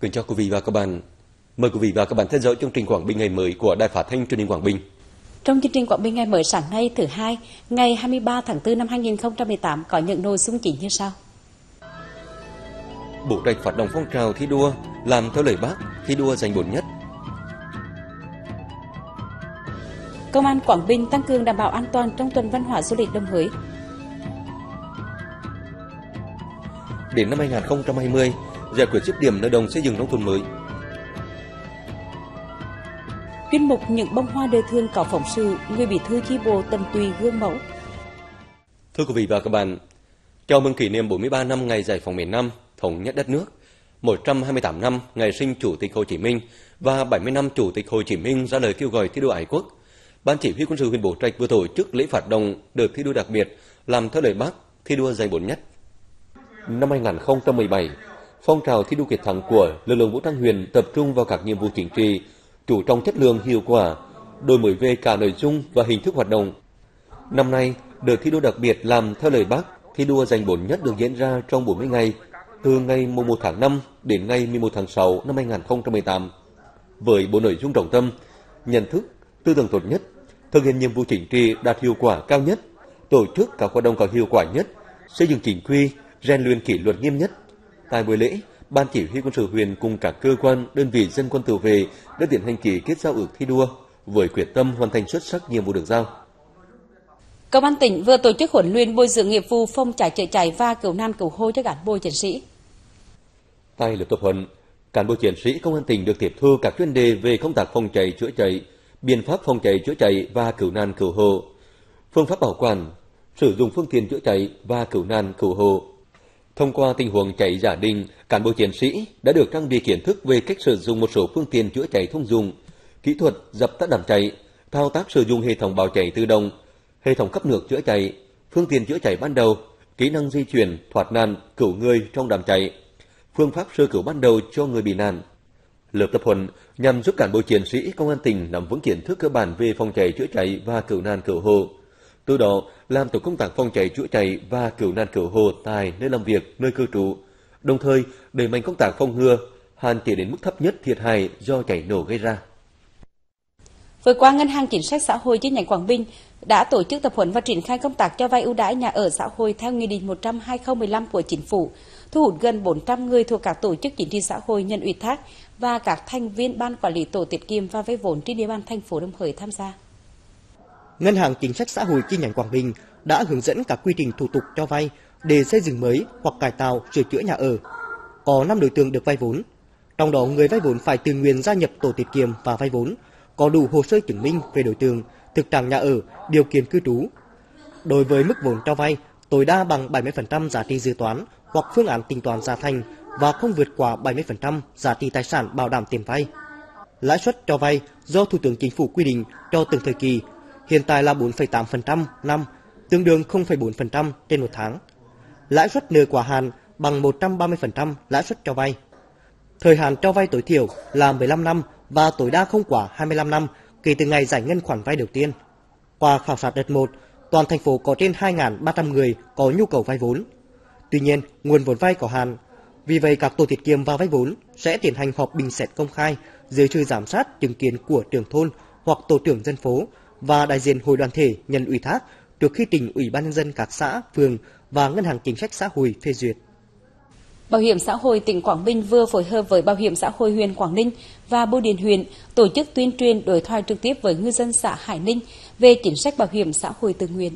Kính chào quý vị và các bạn. Mời quý vị và các bạn theo dõi chương trình Quảng Bình ngày mới của Đài Phát thanh Truyền hình Quảng Bình. Trong chương trình Quảng Bình ngày mới sáng nay thứ hai, ngày 23 tháng 4 năm 2018 có những nội dung chính như sau. Bộ Trạch phát động phong trào thi đua làm theo lời Bác, thi đua giành bổn nhất. Công an Quảng Bình tăng cường đảm bảo an toàn trong tuần văn hóa du lịch Đồng Hới. Đến năm 2020, giải quyết dứt điểm nợ đồng xây dựng nông thôn mới. Chuyên mục những bông hoa đời thương có phóng sự người bị thư chi bộ tầm tùy gương mẫu. Thưa quý vị và các bạn, chào mừng kỷ niệm 43 năm ngày giải phóng miền Nam, thống nhất đất nước, 128 năm ngày sinh Chủ tịch Hồ Chí Minh và 70 năm Chủ tịch Hồ Chí Minh ra lời kêu gọi thi đua ái quốc. Ban chỉ huy quân sự huyện Bố Trạch vừa tổ chức lễ phát động đợt thi đua đặc biệt làm theo lời Bác, thi đua giành bổn nhất. Năm 2017, phong trào thi đua kiệt thắng của lực lượng vũ trang huyện tập trung vào các nhiệm vụ chính trị, chủ trọng chất lượng hiệu quả, đổi mới về cả nội dung và hình thức hoạt động. Năm nay, đợt thi đua đặc biệt làm theo lời Bác, thi đua giành bổn nhất được diễn ra trong 40 ngày, từ ngày 1 tháng 5 đến ngày 11 tháng 6 năm 2018. Với bộ nội dung trọng tâm, nhận thức, tư tưởng tốt nhất, thực hiện nhiệm vụ chính trị đạt hiệu quả cao nhất, tổ chức các hoạt động có hiệu quả nhất, xây dựng chính quy, rèn luyện kỷ luật nghiêm nhất. Tại buổi lễ, Ban chỉ huy quân sự huyện cùng các cơ quan, đơn vị dân quân tự vệ đã tiến hành ký kết giao ước thi đua với quyết tâm hoàn thành xuất sắc nhiệm vụ được giao. Công an tỉnh vừa tổ chức huấn luyện bồi dưỡng nghiệp vụ phòng cháy chữa cháy và cứu nạn cứu hộ cho cán bộ chiến sĩ. Tại lớp tập huấn, cán bộ chiến sĩ công an tỉnh được tiếp thu các chuyên đề về công tác phòng cháy chữa cháy, biện pháp phòng cháy chữa cháy và cứu nạn cứu hộ, phương pháp bảo quản, sử dụng phương tiện chữa cháy và cứu nạn cứu hộ. Thông qua tình huống cháy giả định, cán bộ chiến sĩ đã được trang bị kiến thức về cách sử dụng một số phương tiện chữa cháy thông dụng, kỹ thuật dập tắt đám cháy, thao tác sử dụng hệ thống báo cháy tự động, hệ thống cấp nước chữa cháy, phương tiện chữa cháy ban đầu, kỹ năng di chuyển, thoát nạn, cứu người trong đám cháy, phương pháp sơ cứu ban đầu cho người bị nạn. Lớp tập huấn nhằm giúp cán bộ chiến sĩ công an tỉnh nắm vững kiến thức cơ bản về phòng cháy chữa cháy và cứu nạn cứu hộ. Từ đó, làm tổ công tác phòng cháy chữa cháy và cứu nạn cứu hộ tại nơi làm việc, nơi cư trú, đồng thời đẩy mạnh công tác phòng ngừa, hạn chế đến mức thấp nhất thiệt hại do cháy nổ gây ra. Vừa qua, Ngân hàng Chính sách Xã hội chi nhánh Quảng Bình đã tổ chức tập huấn và triển khai công tác cho vay ưu đãi nhà ở xã hội theo Nghị định 100/2015 của Chính phủ, thu hút gần 400 người thuộc các tổ chức chính trị xã hội nhận ủy thác và các thành viên ban quản lý tổ tiết kiệm và vay vốn trên địa bàn thành phố Đồng Hới tham gia. Ngân hàng Chính sách Xã hội chi nhánh Quảng Bình đã hướng dẫn các quy trình thủ tục cho vay để xây dựng mới hoặc cải tạo, sửa chữa nhà ở. Có 5 đối tượng được vay vốn. Trong đó người vay vốn phải tự nguyện gia nhập tổ tiết kiệm và vay vốn, có đủ hồ sơ chứng minh về đối tượng, thực trạng nhà ở, điều kiện cư trú. Đối với mức vốn cho vay, tối đa bằng 70% giá trị dự toán hoặc phương án tính toán giá thành và không vượt quá 70% giá trị tài sản bảo đảm tiền vay. Lãi suất cho vay do Thủ tướng Chính phủ quy định cho từng thời kỳ hiện tại là 4,8% năm, tương đương 0,4% trên một tháng. Lãi suất nợ quá hạn bằng 130% lãi suất cho vay. Thời hạn cho vay tối thiểu là 15 năm và tối đa không quá 25 năm kể từ ngày giải ngân khoản vay đầu tiên. Qua khảo sát đợt 1, toàn thành phố có trên 2.300 người có nhu cầu vay vốn. Tuy nhiên, nguồn vốn vay có hạn. Vì vậy, các tổ tiết kiệm và vay vốn sẽ tiến hành họp bình xét công khai dưới sự giám sát chứng kiến của trưởng thôn hoặc tổ trưởng dân phố và đại diện hội đoàn thể nhận ủy thác trước khi trình Ủy ban nhân dân các xã, phường và Ngân hàng Chính sách Xã hội phê duyệt. Bảo hiểm xã hội tỉnh Quảng Bình vừa phối hợp với Bảo hiểm xã hội huyện Quảng Ninh và Bưu điện huyện tổ chức tuyên truyền đối thoại trực tiếp với ngư dân xã Hải Ninh về chính sách bảo hiểm xã hội tự nguyện.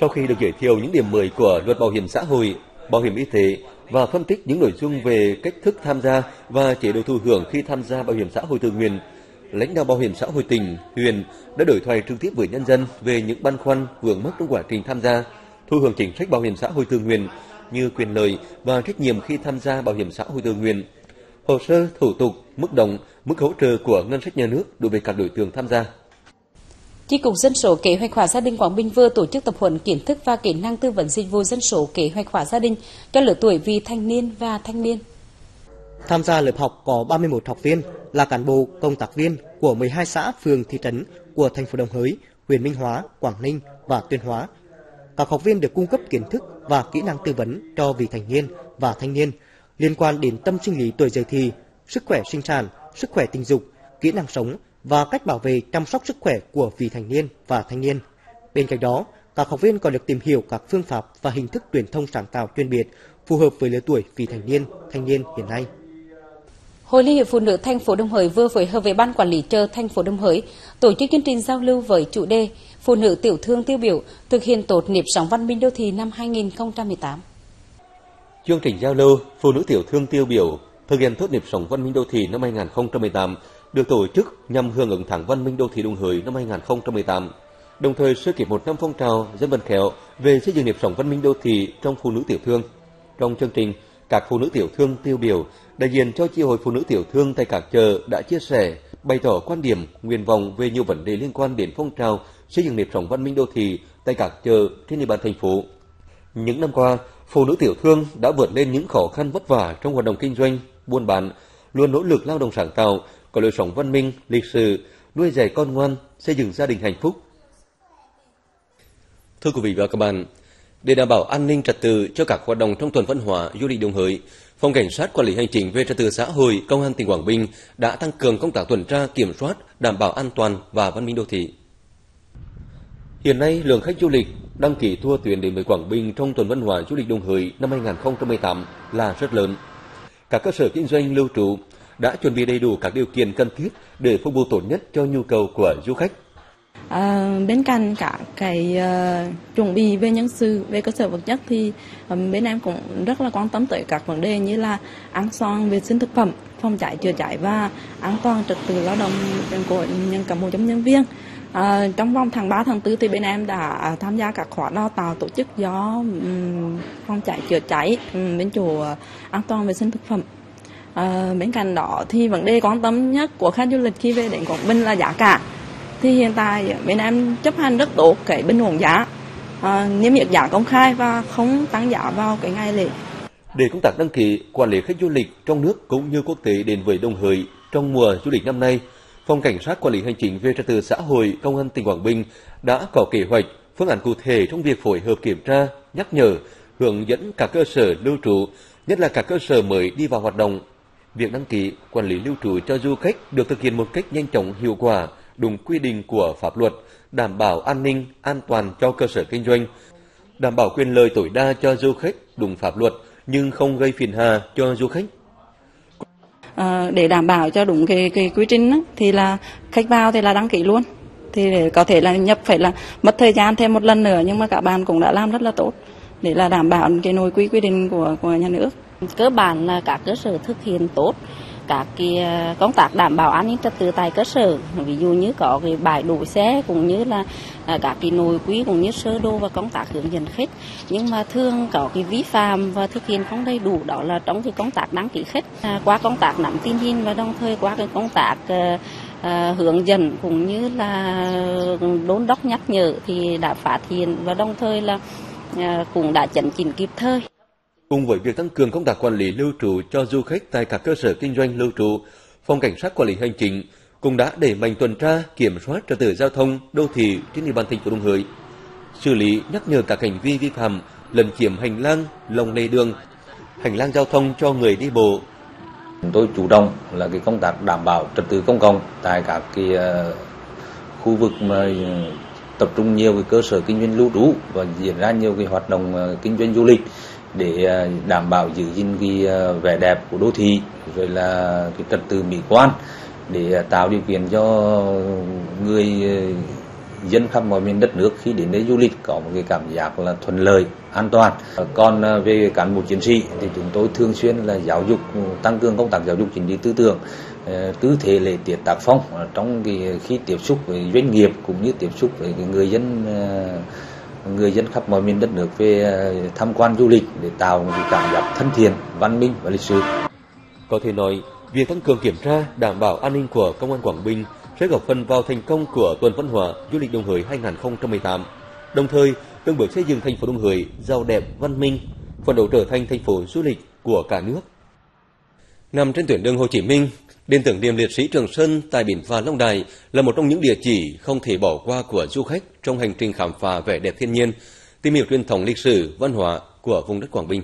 Sau khi được giới thiệu những điểm mới của luật bảo hiểm xã hội, bảo hiểm y tế và phân tích những nội dung về cách thức tham gia và chế độ thụ hưởng khi tham gia bảo hiểm xã hội tự nguyện, lãnh đạo bảo hiểm xã hội tỉnh, huyện đã đối thoại trực tiếp với nhân dân về những băn khoăn vướng mắc trong quá trình tham gia, thu hưởng chính sách bảo hiểm xã hội tự nguyện như quyền lợi và trách nhiệm khi tham gia bảo hiểm xã hội tự nguyện, hồ sơ, thủ tục, mức đồng, mức hỗ trợ của ngân sách nhà nước đối với các đối tượng tham gia. Chi cục Dân số Kế hoạch hóa gia đình Quảng Bình vừa tổ chức tập huấn kiến thức và kỹ năng tư vấn dịch vụ dân số kế hoạch hóa gia đình cho lứa tuổi vị thanh niên và thanh niên. Tham gia lớp học có 31 học viên là cán bộ, công tác viên của 12 xã, phường, thị trấn của thành phố Đồng Hới, huyện Minh Hóa, Quảng Ninh và Tuyên Hóa. Các học viên được cung cấp kiến thức và kỹ năng tư vấn cho vị thành niên và thanh niên, liên quan đến tâm sinh lý tuổi dậy thì, sức khỏe sinh sản, sức khỏe tình dục, kỹ năng sống và cách bảo vệ chăm sóc sức khỏe của vị thành niên và thanh niên. Bên cạnh đó, các học viên còn được tìm hiểu các phương pháp và hình thức truyền thông sáng tạo chuyên biệt phù hợp với lứa tuổi vị thành niên, thanh niên hiện nay. Hội Liên hiệp Phụ nữ thành phố Đồng Hới vừa phối hợp với ban quản lý chợ thành phố Đồng Hới tổ chức chương trình giao lưu với chủ đề Phụ nữ tiểu thương tiêu biểu thực hiện tốt nếp sống văn minh đô thị năm 2018. Chương trình giao lưu Phụ nữ tiểu thương tiêu biểu thực hiện tốt nếp sống văn minh đô thị năm 2018 được tổ chức nhằm hưởng ứng tháng văn minh đô thị Đồng Hới năm 2018. Đồng thời sơ kịp một năm phong trào dân vận khéo về xây dựng nếp sống văn minh đô thị trong phụ nữ tiểu thương. Trong chương trình, các phụ nữ tiểu thương tiêu biểu đại diện cho chi hội phụ nữ tiểu thương tại các chợ đã chia sẻ, bày tỏ quan điểm, nguyện vọng về nhiều vấn đề liên quan đến phong trào xây dựng nếp sống văn minh đô thị tại các chợ trên địa bàn thành phố. Những năm qua, phụ nữ tiểu thương đã vượt lên những khó khăn vất vả trong hoạt động kinh doanh, buôn bán, luôn nỗ lực lao động sáng tạo, có lối sống văn minh, lịch sự, nuôi dạy con ngoan, xây dựng gia đình hạnh phúc. Thưa quý vị và các bạn, để đảm bảo an ninh trật tự cho các hoạt động trong tuần văn hóa du lịch đồng hới, Phòng Cảnh sát Quản lý Hành chính về trật tự xã hội Công an tỉnh Quảng Bình đã tăng cường công tác tuần tra kiểm soát, đảm bảo an toàn và văn minh đô thị. Hiện nay, lượng khách du lịch đăng ký tour tuyến đến với Quảng Bình trong tuần văn hóa du lịch đồng hới năm 2018 là rất lớn. Các cơ sở kinh doanh lưu trú đã chuẩn bị đầy đủ các điều kiện cần thiết để phục vụ tốt nhất cho nhu cầu của du khách. À, bên cạnh cả cái uh, chuẩn bị về nhân sự về cơ sở vật chất thì um, bên em cũng rất là quan tâm tới các vấn đề như là an toàn vệ sinh thực phẩm phòng cháy chữa cháy và an toàn trật tự lao động của nhân cán một trăm nhân viên À, trong vòng tháng 3 tháng 4 thì bên em đã à, tham gia các khóa đào tạo tổ chức do um, phòng cháy chữa cháy um, bên chủ an toàn vệ sinh thực phẩm. À, bên cạnh đó thì vấn đề quan tâm nhất của khách du lịch khi về đến Quảng Bình là giá cả thì hiện tại bên em chấp hành rất tốt cái bình ổn giá à, niêm yết giá công khai và không tăng giá vào cái ngày lễ để công tác đăng ký quản lý khách du lịch trong nước cũng như quốc tế đến với Đồng Hới trong mùa du lịch năm nay, Phòng Cảnh sát Quản lý Hành chính về trật tự xã hội Công an tỉnh Quảng Bình đã có kế hoạch, phương án cụ thể trong việc phối hợp kiểm tra, nhắc nhở, hướng dẫn các cơ sở lưu trú, nhất là các cơ sở mới đi vào hoạt động. Việc đăng ký, quản lý lưu trú cho du khách được thực hiện một cách nhanh chóng, hiệu quả, đúng quy định của pháp luật, đảm bảo an ninh, an toàn cho cơ sở kinh doanh, đảm bảo quyền lợi tối đa cho du khách đúng pháp luật nhưng không gây phiền hà cho du khách. À, để đảm bảo cho đúng cái cái quy trình đó, thì là khách vào thì là đăng ký luôn. Thì để có thể là nhập phải là mất thời gian thêm một lần nữa nhưng mà các bạn cũng đã làm rất là tốt để là đảm bảo cái nội quy quy định của của nhà nước. Cơ bản là các cơ sở thực hiện tốt các cái ờ, công tác đảm bảo an ninh trật tự tại cơ sở ví dụ như có cái bãi đổ xe cũng như là ờ, các cái nội quy cũng như sơ đồ và công tác hướng dẫn khách nhưng mà thường có cái vi phạm và thực hiện không đầy đủ đó là trong cái công tác đăng ký khách à, qua công tác nắm tin hình và đồng thời qua cái công tác À, hướng dẫn cũng như là đôn đốc nhắc nhở thì đã phát hiện và đồng thời là à, cũng đã chấn chỉnh kịp thời. Cùng với việc tăng cường công tác quản lý lưu trú cho du khách tại các cơ sở kinh doanh lưu trú, Phòng Cảnh sát Quản lý Hành chính cũng đã đẩy mạnh tuần tra, kiểm soát trật tự giao thông đô thị trên địa bàn thành phố Đồng Hới, xử lý nhắc nhở các hành vi vi phạm lấn chiếm hành lang, lòng lề đường, hành lang giao thông cho người đi bộ. Chúng tôi chủ động là cái công tác đảm bảo trật tự công cộng tại các cái ờ, khu vực mà ờ, tập trung nhiều cái cơ sở kinh doanh lưu trú và diễn ra nhiều cái hoạt động ờ, kinh doanh du lịch để ờ, đảm bảo giữ gìn cái ờ, vẻ đẹp của đô thị, rồi là cái trật tự mỹ quan, để ờ, tạo điều kiện cho người dân khắp mọi miền đất nước khi đến đây du lịch có một cái cảm giác là thuận lợi, an toàn. Còn về cán bộ chiến sĩ thì chúng tôi thường xuyên là giáo dục ừ, tăng cường công tác giáo dục chính trị tư tưởng tư thế lễ tiết tác phong trong cái khi tiếp xúc với doanh nghiệp cũng như tiếp xúc với người dân người dân khắp mọi miền đất nước về ờ, tham quan du lịch để tạo một cảm giác thân thiện, văn minh và lịch sử. Có thể nói, việc tăng cường kiểm tra, đảm bảo an ninh của Công an Quảng Bình sẽ góp phần vào thành công của tuần văn hóa du lịch Đồng Hới 2018. Đồng thời, từng bước xây dựng thành phố Đồng Hới giàu đẹp, văn minh, phấn đấu trở thành thành phố du lịch của cả nước. Nằm trên tuyến đường Hồ Chí Minh, Đền tưởng niệm liệt sĩ Trường Sơn tại biển Phà Long Đài là một trong những địa chỉ không thể bỏ qua của du khách trong hành trình khám phá vẻ đẹp thiên nhiên, tìm hiểu truyền thống lịch sử, văn hóa của vùng đất Quảng Bình.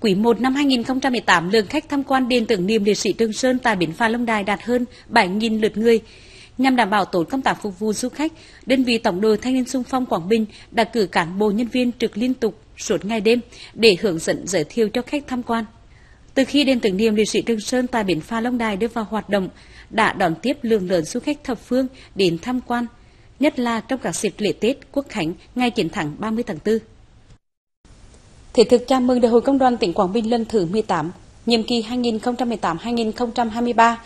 quý 1 năm 2018, lượng khách tham quan đền tưởng niệm liệt sĩ Trường Sơn tại bến phà Long Đài đạt hơn 7.000 lượt người. Nhằm đảm bảo tốt công tác phục vụ du khách, đơn vị tổng đội Thanh niên sung phong Quảng Bình đã cử cán bộ nhân viên trực liên tục suốt ngày đêm để hướng dẫn giới thiệu cho khách tham quan. Từ khi đền tưởng niệm liệt sĩ Trường Sơn tại bến phà Long Đài đưa vào hoạt động, đã đón tiếp lượng lớn du khách thập phương đến tham quan, nhất là trong các dịp lễ Tết, Quốc khánh, ngày chiến thắng 30 tháng 4. Thể thực chào mừng Đại hội Công đoàn tỉnh Quảng Bình lần thứ 18, nhiệm kỳ 2018-2023,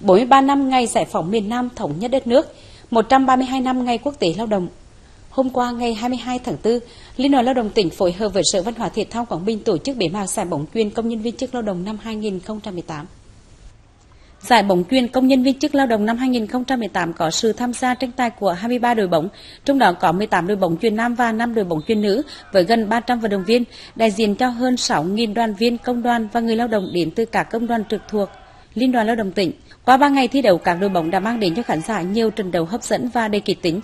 43 năm ngày giải phóng miền Nam thống nhất đất nước, 132 năm ngày quốc tế lao động. Hôm qua ngày 22 tháng 4, Liên đoàn Lao động tỉnh phối hợp với Sở Văn hóa Thể thao Quảng Bình tổ chức bế mạc giải bóng chuyền công nhân viên chức lao động năm 2018. Giải bóng chuyền công nhân viên chức lao động năm 2018 có sự tham gia tranh tài của 23 đội bóng, trong đó có 18 đội bóng chuyền nam và 5 đội bóng chuyền nữ với gần 300 vận động viên, đại diện cho hơn 6.000 đoàn viên công đoàn và người lao động đến từ các công đoàn trực thuộc Liên đoàn Lao động tỉnh. Qua 3 ngày thi đấu, các đội bóng đã mang đến cho khán giả nhiều trận đấu hấp dẫn và đầy kịch tính.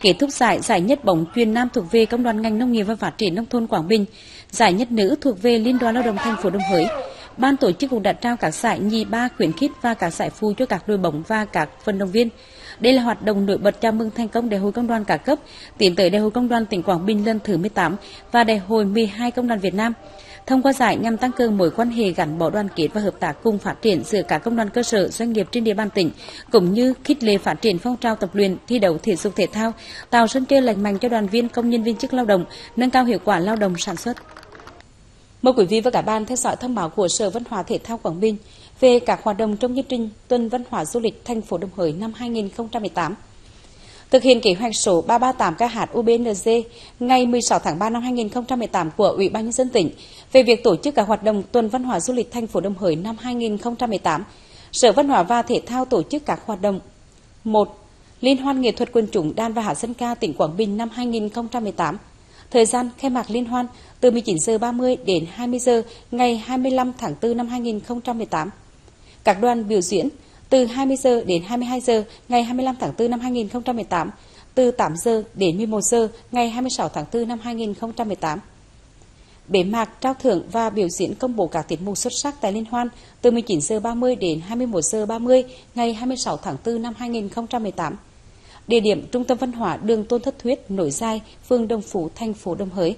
Kết thúc giải, giải nhất bóng chuyền nam thuộc về Công đoàn ngành nông nghiệp và phát triển nông thôn Quảng Bình, giải nhất nữ thuộc về Liên đoàn Lao động thành phố Đồng Hới. Ban tổ chức cũng đã trao các giải nhì ba khuyến khích và các giải phụ cho các đội bóng và các vận động viên. Đây là hoạt động nổi bật chào mừng thành công Đại hội Công đoàn cả cấp, tiến tới Đại hội Công đoàn tỉnh Quảng Bình lần thứ 18 và Đại hội 12 Công đoàn Việt Nam. Thông qua giải nhằm tăng cường mối quan hệ gắn bó đoàn kết và hợp tác cùng phát triển giữa các công đoàn cơ sở doanh nghiệp trên địa bàn tỉnh, cũng như khích lệ phát triển phong trào tập luyện, thi đấu thể dục thể thao, tạo sân chơi lành mạnh cho đoàn viên công nhân viên chức lao động, nâng cao hiệu quả lao động sản xuất. Mời quý vị và các bạn theo dõi thông báo của Sở Văn hóa Thể thao Quảng Bình về các hoạt động trong chương trình Tuần Văn hóa Du lịch thành phố Đồng Hới năm 2018. Thực hiện kế hoạch số 338 KH UBNZ ngày 16 tháng 3 năm 2018 của Ủy ban nhân dân tỉnh về việc tổ chức các hoạt động Tuần Văn hóa Du lịch thành phố Đồng Hới năm 2018, Sở Văn hóa và Thể thao tổ chức các hoạt động. 1. Liên hoan nghệ thuật quần chúng đan và hạ dân ca tỉnh Quảng Bình năm 2018. Thời gian khai mạc liên hoan từ 19 giờ 30 đến 20 giờ ngày 25 tháng 4 năm 2018. Các đoàn biểu diễn từ 20 giờ đến 22 giờ ngày 25 tháng 4 năm 2018, từ 8 giờ đến 11 giờ ngày 26 tháng 4 năm 2018. Bế mạc trao thưởng và biểu diễn công bố các tiết mục xuất sắc tại liên hoan từ 19 giờ 30 đến 21 giờ 30 ngày 26 tháng 4 năm 2018. Địa điểm Trung tâm Văn hóa đường Tôn Thất Thuyết, nổi giai phường Đồng Phú, thành phố Đồng Hới.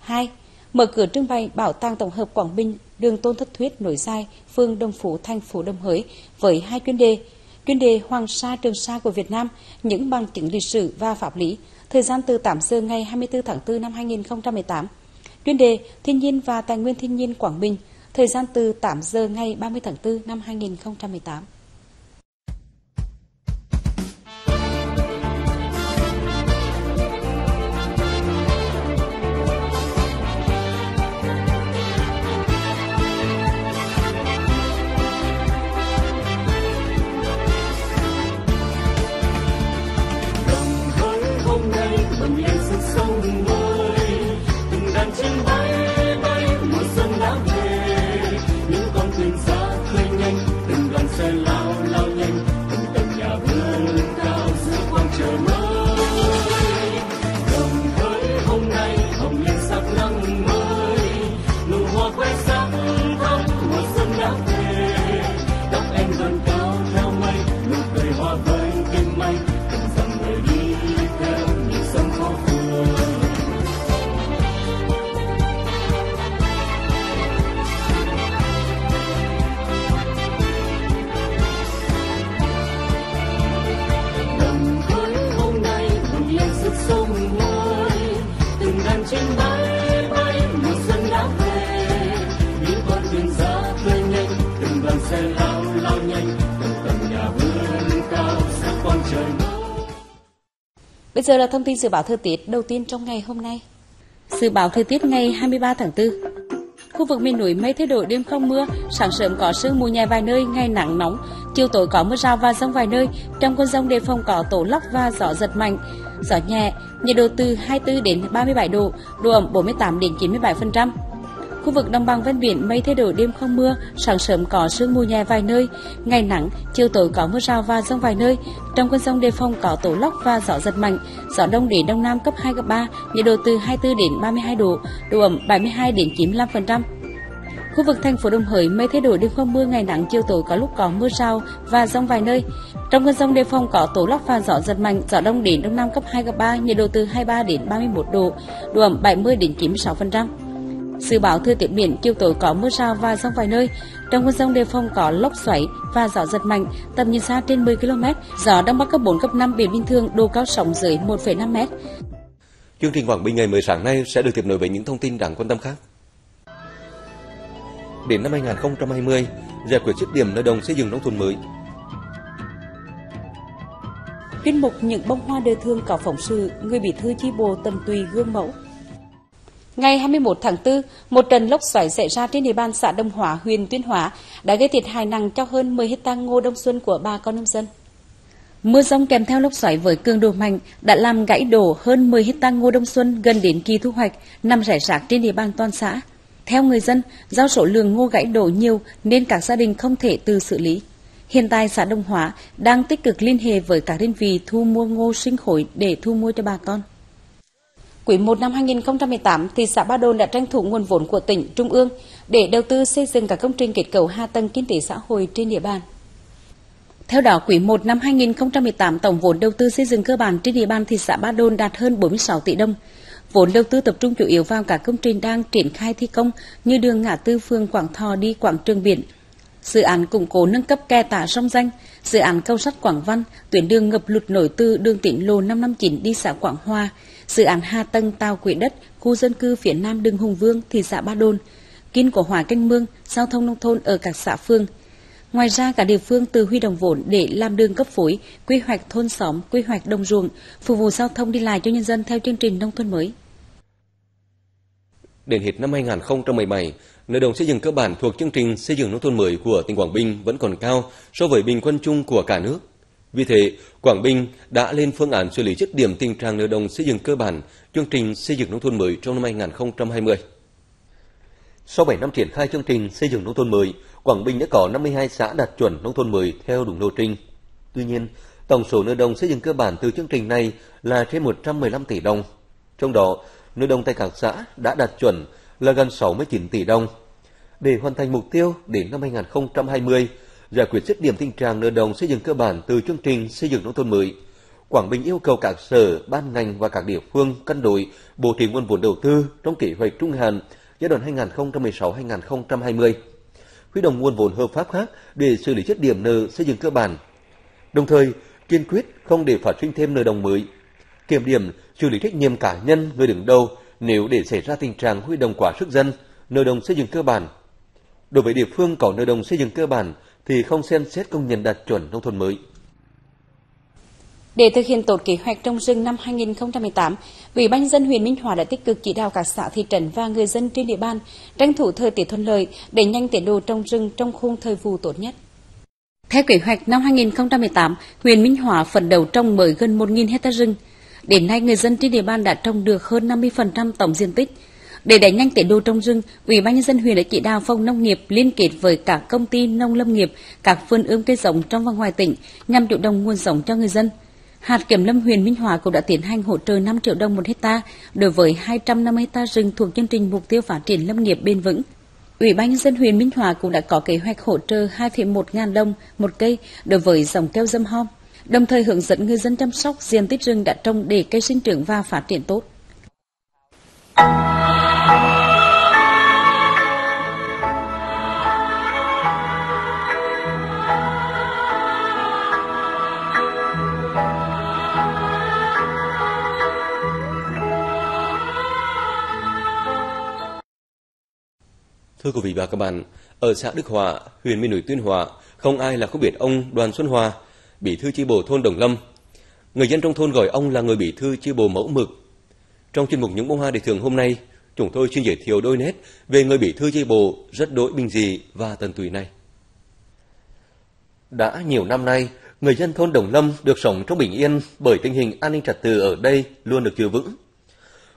2. Mở cửa trưng bày Bảo tàng Tổng hợp Quảng Bình, đường Tôn Thất Thuyết, nổi dài, phương đông Phú, thành phố Đông Hới với hai chuyên đề. Chuyên đề Hoàng Sa Trường Sa của Việt Nam, những bằng chứng lịch sử và pháp lý, thời gian từ 8 giờ ngày 24 tháng 4 năm 2018. Chuyên đề Thiên nhiên và Tài nguyên thiên nhiên Quảng Bình, thời gian từ 8 giờ ngày 30 tháng 4 năm 2018. cùng lên sức sống mới từng đàn chim bay Bây giờ là thông tin dự báo thời tiết đầu tiên trong ngày hôm nay. Dự báo thời tiết ngày 23 tháng 4. Khu vực miền núi mây thay đổi đêm không mưa, sáng sớm có sương mù nhẹ vài nơi, ngày nắng nóng, chiều tối có mưa rào và rông vài nơi. Trong cơn rông đề phòng có tổ lốc và gió giật mạnh, gió nhẹ, nhiệt độ từ 24 đến 37 độ, độ ẩm 48 đến 97%. Khu vực đồng bằng ven biển mây thay đổi đêm không mưa, sáng sớm có sương mù nhẹ vài nơi, ngày nắng, chiều tối có mưa rào và rông vài nơi. Trong cơn rông đề phòng có tố lốc và gió giật mạnh, gió đông đến đông nam cấp 2 cấp 3, nhiệt độ từ 24 đến 32 độ, độ ẩm 72 đến 95%. Khu vực thành phố Đồng Hới mây thay đổi đêm không mưa, ngày nắng, chiều tối có lúc có mưa rào và rông vài nơi. Trong cơn rông đề phòng có tố lốc và gió giật mạnh, gió đông đến đông nam cấp 2 cấp 3, nhiệt độ từ 23 đến 31 độ, độ ẩm 70 đến 96%. Dự báo thời tiết biển chiều tối có mưa rào và rông vài nơi. Trong cơn rông đề phòng có lốc xoáy và gió giật mạnh, tầm nhìn xa trên 10 km, gió đông bắc cấp 4 cấp 5 biển bình thường, độ cao sóng dưới 1,5 m. Chương trình Quảng Bình ngày 10 sáng nay sẽ được tiếp nối với những thông tin đáng quan tâm khác. Đến năm 2020, giải quyết dứt điểm nơi đồng xây dựng nông thôn mới. Chuyên mục những bông hoa đời thương có phóng sự người bị thư chi bộ tầm tùy gương mẫu. Ngày 21 tháng 4, một trận lốc xoáy xảy ra trên địa bàn xã Đông Hóa, huyện Tuyên Hóa đã gây thiệt hại nặng cho hơn 10 hecta ngô đông xuân của bà con nông dân. Mưa rông kèm theo lốc xoáy với cường độ mạnh đã làm gãy đổ hơn 10 hecta ngô đông xuân gần đến kỳ thu hoạch nằm rải rác trên địa bàn toàn xã. Theo người dân, do số lượng ngô gãy đổ nhiều nên các gia đình không thể tự xử lý. Hiện tại xã Đông Hóa đang tích cực liên hệ với các đơn vị thu mua ngô sinh khối để thu mua cho bà con. Quý 1 năm 2018, thị xã Ba Đồn đã tranh thủ nguồn vốn của tỉnh, trung ương để đầu tư xây dựng các công trình kết cấu hạ tầng kinh tế xã hội trên địa bàn. Theo đó, quý 1 năm 2018, tổng vốn đầu tư xây dựng cơ bản trên địa bàn thị xã Ba Đồn đạt hơn 46 tỷ đồng. Vốn đầu tư tập trung chủ yếu vào các công trình đang triển khai thi công như đường ngã tư phường Quảng Thọ đi Quảng Trường Biển, dự án củng cố nâng cấp kè tả sông Danh, dự án cầu sắt Quảng Văn, tuyến đường ngập lụt nổi từ đường tỉnh lộ 559 đi xã Quảng Hoa, dự án Hà Tân Tàu Quỹ Đất, khu dân cư phía Nam đường Hùng Vương, thị xã Ba Đồn, kinh của Hòa Canh Mương, giao thông nông thôn ở các xã phương. Ngoài ra, cả địa phương từ huy động vốn để làm đường cấp phối, quy hoạch thôn xóm, quy hoạch đồng ruộng, phục vụ giao thông đi lại cho nhân dân theo chương trình nông thôn mới. Đến hết năm 2017, nợ đồng xây dựng cơ bản thuộc chương trình xây dựng nông thôn mới của tỉnh Quảng Bình vẫn còn cao so với bình quân chung của cả nước. Vì thế, Quảng Bình đã lên phương án xử lý dứt điểm tình trạng nợ đồng xây dựng cơ bản chương trình xây dựng nông thôn mới trong năm 2020. Sau 7 năm triển khai chương trình xây dựng nông thôn mới, Quảng Bình đã có 52 xã đạt chuẩn nông thôn mới theo đúng lộ trình. Tuy nhiên, tổng số nợ đồng xây dựng cơ bản từ chương trình này là trên 115 tỷ đồng. Trong đó, nợ đồng tại các xã đã đạt chuẩn là gần 69 tỷ đồng. Để hoàn thành mục tiêu đến năm 2020, giải quyết dứt điểm tình trạng nợ đồng xây dựng cơ bản từ chương trình xây dựng nông thôn mới, Quảng Bình yêu cầu các sở, ban ngành và các địa phương cân đối bố trí nguồn vốn đầu tư trong kế hoạch trung hạn giai đoạn 2016-2020, huy động nguồn vốn hợp pháp khác để xử lý dứt điểm nợ xây dựng cơ bản. Đồng thời, kiên quyết không để phát sinh thêm nợ đồng mới, kiểm điểm xử lý trách nhiệm cá nhân người đứng đầu nếu để xảy ra tình trạng huy động quá sức dân, nợ đồng xây dựng cơ bản. Đối với địa phương có nợ đồng xây dựng cơ bản thì không xem xét công nhận đạt chuẩn nông thôn mới. Để thực hiện tốt kế hoạch trồng rừng năm 2018, Ủy ban dân huyện Minh Hòa đã tích cực chỉ đạo các xã thị trấn và người dân trên địa bàn tranh thủ thời tiết thuận lợi để nhanh tiến độ trồng rừng trong khung thời vụ tốt nhất. Theo kế hoạch năm 2018, huyện Minh Hòa phấn đấu trồng mới gần 1.000 hecta rừng. Đến nay, người dân trên địa bàn đã trồng được hơn 50% tổng diện tích. Để đẩy nhanh tiến độ trồng rừng, Ủy ban nhân dân huyện đã chỉ đạo phòng nông nghiệp liên kết với các công ty nông lâm nghiệp, các vườn ươm cây giống trong và ngoài tỉnh nhằm chủ động nguồn giống cho người dân. Hạt kiểm lâm huyện Minh Hòa cũng đã tiến hành hỗ trợ 5 triệu đồng một hecta đối với 250 hecta rừng thuộc chương trình mục tiêu phát triển lâm nghiệp bền vững. Ủy ban nhân dân huyện Minh Hòa cũng đã có kế hoạch hỗ trợ 2,1 ngàn đồng một cây đối với dòng keo dâm hom, đồng thời hướng dẫn người dân chăm sóc diện tích rừng đã trồng để cây sinh trưởng và phát triển tốt. Thưa quý vị và các bạn, ở xã Đức Hòa, huyện miền núi Tuyên Hóa, không ai là không biết ông Đoàn Xuân Hòa, bí thư chi bộ thôn Đồng Lâm. Người dân trong thôn gọi ông là người bí thư chi bộ mẫu mực. Trong chuyên mục những bông hoa để thường hôm nay, chúng tôi xin giới thiệu đôi nét về người bí thư chi bộ rất đỗi bình dị và tận tụy này. Đã nhiều năm nay, người dân thôn Đồng Lâm được sống trong bình yên bởi tình hình an ninh trật tự ở đây luôn được giữ vững.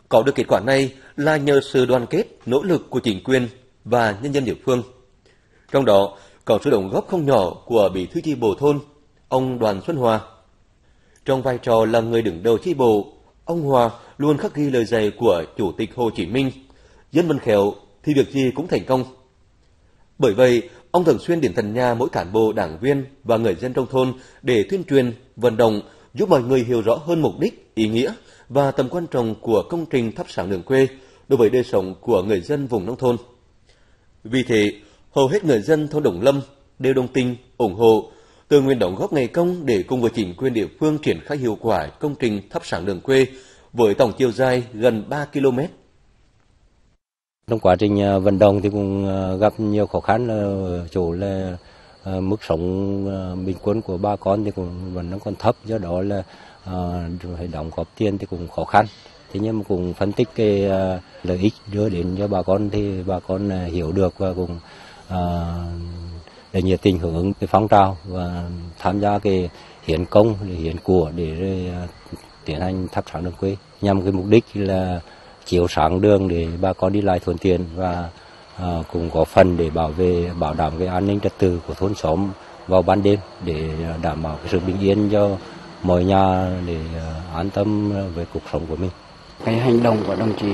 Có được kết quả này là nhờ sự đoàn kết, nỗ lực của chính quyền và nhân dân địa phương. Trong đó có sự đóng góp không nhỏ của bí thư chi bộ thôn, ông Đoàn Xuân Hòa. Trong vai trò là người đứng đầu chi bộ, ông Hòa luôn khắc ghi lời dạy của Chủ tịch Hồ Chí Minh, dân vận khéo thì việc gì cũng thành công. Bởi vậy, ông thường xuyên đến tận nhà mỗi cán bộ, đảng viên và người dân trong thôn để tuyên truyền, vận động, giúp mọi người hiểu rõ hơn mục đích, ý nghĩa và tầm quan trọng của công trình thắp sáng đường quê đối với đời sống của người dân vùng nông thôn. Vì thế, hầu hết người dân thôn Đồng Lâm đều đồng tình, ủng hộ, tự nguyện đóng góp ngày công để cùng với chính quyền địa phương triển khai hiệu quả công trình thắp sáng đường quê với tổng chiều dài gần 3 km. Trong quá trình ờ, vận động thì cũng ờ, gặp nhiều khó khăn ờ, ở chỗ là mức sống bình quân của bà con thì cũng vẫn nó còn thấp, do đó là phải đóng góp tiền thì cũng khó khăn thế nhưng mà cũng phân tích cái lợi ích đưa đến cho bà con thì bà con hiểu được và cũng để nhiệt tình hưởng ứng cái phong trào và tham gia cái hiến công để hiến của để tiến hành thắp sáng đường quê nhằm cái mục đích là chiếu sáng đường để bà con đi lại thuận tiện và uh, cũng có phần để bảo vệ bảo đảm cái an ninh trật tự của thôn xóm vào ban đêm để đảm bảo cái sự bình yên cho mọi nhà để ờ, an tâm về cuộc sống của mình. Cái hành động của đồng chí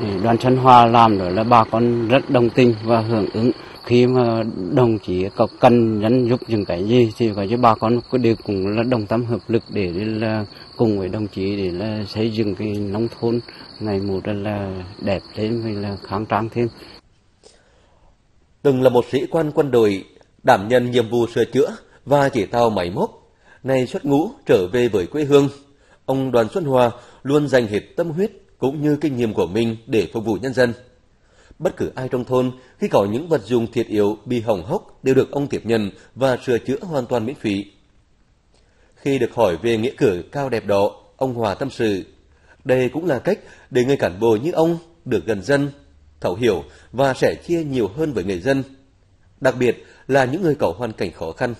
ừ, Đoàn Xuân Hoa làm đó là bà con rất đồng tình và hưởng ứng khi mà đồng chí có cần nhân giúp những cái gì thì có chứ bà con có đều cũng là đồng tâm hợp lực để là cùng với đồng chí để là xây dựng cái nông thôn ngày một rất là đẹp thêm và là kháng trang thêm. Từng là một sĩ quan quân đội đảm nhận nhiệm vụ sửa chữa và chỉ tàu máy móc, nay xuất ngũ trở về với quê hương, ông Đoàn Xuân Hòa luôn dành hết tâm huyết cũng như kinh nghiệm của mình để phục vụ nhân dân. Bất cứ ai trong thôn khi có những vật dụng thiết yếu bị hỏng hóc đều được ông tiếp nhận và sửa chữa hoàn toàn miễn phí. Khi được hỏi về nghĩa cử cao đẹp đó, ông Hòa tâm sự, đây cũng là cách để người cán bộ như ông được gần dân, thấu hiểu và sẻ chia nhiều hơn với người dân, đặc biệt là những người có hoàn cảnh khó khăn.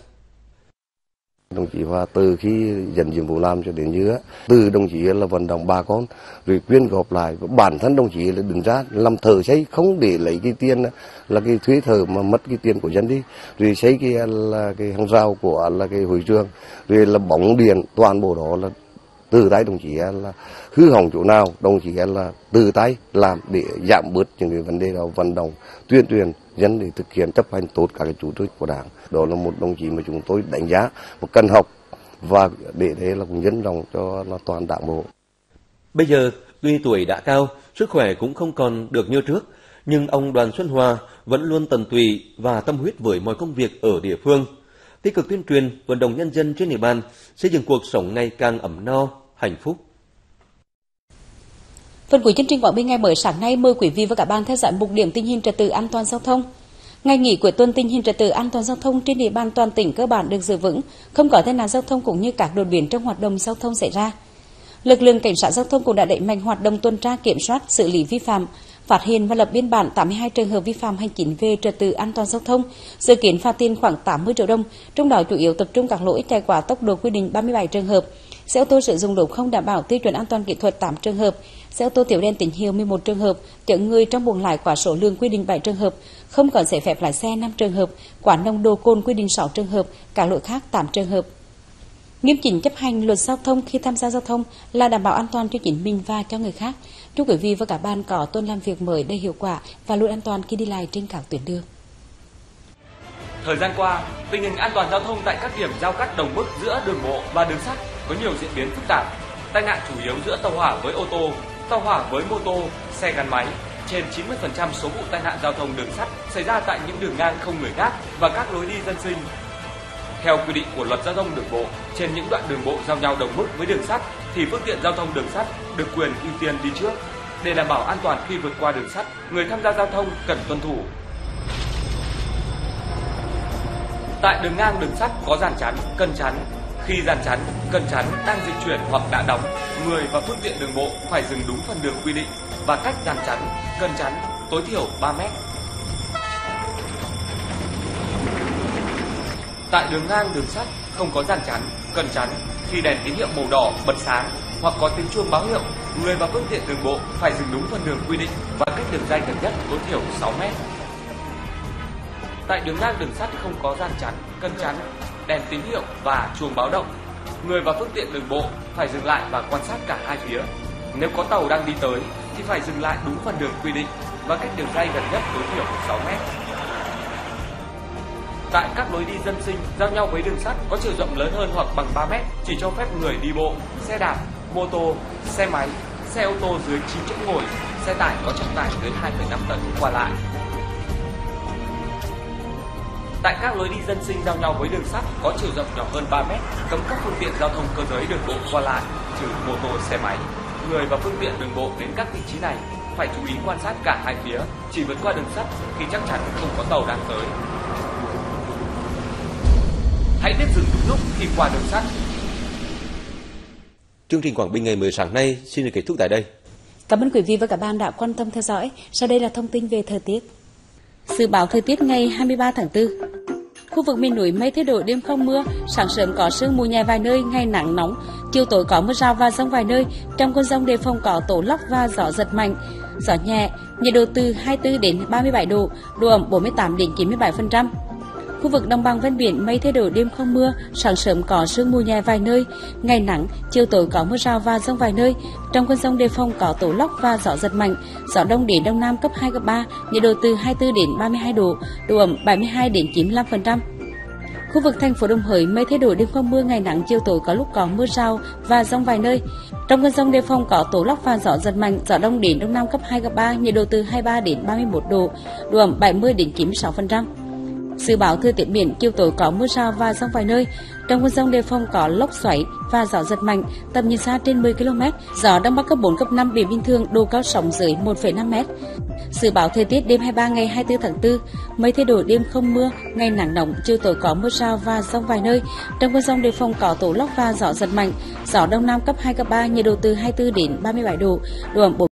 Đồng chí Hòa từ khi dẫn nhiệm vụ làm cho đến giờ, từ đồng chí là vận động bà con, rồi quyên góp lại, bản thân đồng chí là đứng ra làm thờ xây không để lấy cái tiền là cái thuế thờ mà mất cái tiền của dân đi, rồi xây cái là cái hàng rào của là cái hội trường, rồi là bóng điện toàn bộ đó là từ tay đồng chí là hư hỏng chỗ nào, đồng chí là từ tay làm để giảm bớt những cái vấn đề đó, vận động, tuyên truyền dân để thực hiện chấp hành tốt các cái chủ trương của đảng. Đó là một đồng chí mà chúng tôi đánh giá một cần học và để thế là cũng nhân rộng cho là toàn đảng bộ. Bây giờ, tuy tuổi đã cao, sức khỏe cũng không còn được như trước, nhưng ông Đoàn Xuân Hòa vẫn luôn tận tụy và tâm huyết với mọi công việc ở địa phương. Tích cực tuyên truyền, vận động nhân dân trên địa bàn, xây dựng cuộc sống ngày càng ấm no, hạnh phúc. Phần cuối chương trình Quảng Bình ngày mới sáng nay mời quý vị và các bạn theo dõi mục điểm tình hình trật tự an toàn giao thông. Ngày nghỉ cuối tuần tình hình trật tự an toàn giao thông trên địa bàn toàn tỉnh cơ bản được giữ vững, không có tai nạn giao thông cũng như các đột biến trong hoạt động giao thông xảy ra. Lực lượng cảnh sát giao thông cũng đã đẩy mạnh hoạt động tuần tra kiểm soát, xử lý vi phạm, phát hiện và lập biên bản 82 trường hợp vi phạm hành chính về trật tự an toàn giao thông, dự kiến phạt tiền khoảng 80 triệu đồng, trong đó chủ yếu tập trung các lỗi chạy quá tốc độ quy định 37 trường hợp, xe ô tô sử dụng đồ không đảm bảo tiêu chuẩn an toàn kỹ thuật 8 trường hợp, xe ô tô tiểu đen tín hiệu 11 trường hợp, chở người trong buồng lái quá số lượng quy định 7 trường hợp, không còn giấy phép lái xe 5 trường hợp, quá nồng độ cồn quy định 6 trường hợp, các lỗi khác 8 trường hợp. Nghiêm chỉnh chấp hành luật giao thông khi tham gia giao thông là đảm bảo an toàn cho chính mình và cho người khác. Chúc quý vị và cả ban có tuần làm việc mới đầy hiệu quả và luôn an toàn khi đi lại trên các tuyến đường. Thời gian qua, tình hình an toàn giao thông tại các điểm giao cắt đồng mức giữa đường bộ và đường sắt có nhiều diễn biến phức tạp. Tai nạn chủ yếu giữa tàu hỏa với ô tô, tàu hỏa với mô tô, xe gắn máy. Trên 90% số vụ tai nạn giao thông đường sắt xảy ra tại những đường ngang không người gác và các lối đi dân sinh. Theo quy định của luật giao thông đường bộ, trên những đoạn đường bộ giao nhau đồng mức với đường sắt thì phương tiện giao thông đường sắt được quyền ưu tiên đi trước. Để đảm bảo an toàn khi vượt qua đường sắt, người tham gia giao thông cần tuân thủ. Tại đường ngang đường sắt có dàn chắn, cân chắn. Khi dàn chắn, cân chắn đang di chuyển hoặc đã đóng, người và phương tiện đường bộ phải dừng đúng phần đường quy định và cách dàn chắn, cân chắn tối thiểu 3 mét. Tại đường ngang đường sắt không có dàn chắn, cần chắn khi đèn tín hiệu màu đỏ bật sáng hoặc có tiếng chuông báo hiệu, người và phương tiện đường bộ phải dừng đúng phần đường quy định và cách đường ray gần nhất tối thiểu 6 mét. Tại đường ngang đường sắt không có dàn chắn, cần chắn, đèn tín hiệu và chuông báo động. Người và phương tiện đường bộ phải dừng lại và quan sát cả hai phía. Nếu có tàu đang đi tới thì phải dừng lại đúng phần đường quy định và cách đường ray gần nhất tối thiểu 6 mét. Tại các lối đi dân sinh giao nhau với đường sắt có chiều rộng lớn hơn hoặc bằng 3 mét chỉ cho phép người đi bộ, xe đạp, mô tô, xe máy, xe ô tô dưới 9 chỗ ngồi, xe tải có trọng tải dưới 2,5 tấn qua lại. Tại các lối đi dân sinh giao nhau với đường sắt có chiều rộng nhỏ hơn 3 mét, cấm các phương tiện giao thông cơ giới đường bộ qua lại, trừ mô tô, xe máy. Người và phương tiện đường bộ đến các vị trí này phải chú ý quan sát cả hai phía, chỉ vượt qua đường sắt khi chắc chắn không có tàu đang tới. Hãy biết dừng đúng lúc khi qua đường sắt. Chương trình Quảng Bình ngày 10 sáng nay xin được kết thúc tại đây. Cảm ơn quý vị và các bạn đã quan tâm theo dõi. Sau đây là thông tin về thời tiết. Dự báo thời tiết ngày 23 tháng 4. Khu vực miền núi mây thay đổi đêm không mưa, sáng sớm có sương mù nhẹ vài nơi, ngày nắng nóng, chiều tối có mưa rào và rông vài nơi, trong cơn rông đề phòng có tổ lốc và gió giật mạnh. Gió nhẹ, nhiệt độ từ 24 đến 37 độ, độ ẩm 48 đến 97%. Khu vực đồng bằng ven biển mây thay đổi đêm không mưa, sáng sớm có sương mù nhẹ vài nơi, ngày nắng, chiều tối có mưa rào và rông vài nơi. Trong cơn rông đề phòng có tố lốc và gió giật mạnh, gió đông đến đông nam cấp 2 cấp 3, nhiệt độ từ 24 đến 32 độ, độ ẩm 72 đến 95%. Khu vực thành phố Đồng Hới mây thay đổi đêm không mưa, ngày nắng, chiều tối có lúc có mưa rào và rông vài nơi. Trong cơn rông đề phòng có tố lốc và gió giật mạnh, gió đông đến đông nam cấp 2 cấp 3, nhiệt độ từ 23 đến 31 độ, độ ẩm 70 đến 96%. Dự báo thời tiết biển chiều tối có mưa rào và rông vài nơi. Trong cơn rông đề phòng có lốc xoáy và gió giật mạnh, tầm nhìn xa trên 10 km. Gió đông bắc cấp 4 cấp 5 biển bình thường, độ cao sóng dưới 1,5 m. Dự báo thời tiết đêm 23 ngày 24 tháng 4, mây thay đổi đêm không mưa, ngày nắng nóng, chiều tối có mưa rào và rông vài nơi. Trong cơn rông đề phòng có tố lốc và gió giật mạnh, gió đông nam cấp 2 cấp 3, nhiệt độ từ 24 đến 37 độ, độ ẩm